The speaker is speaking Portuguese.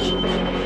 Chique.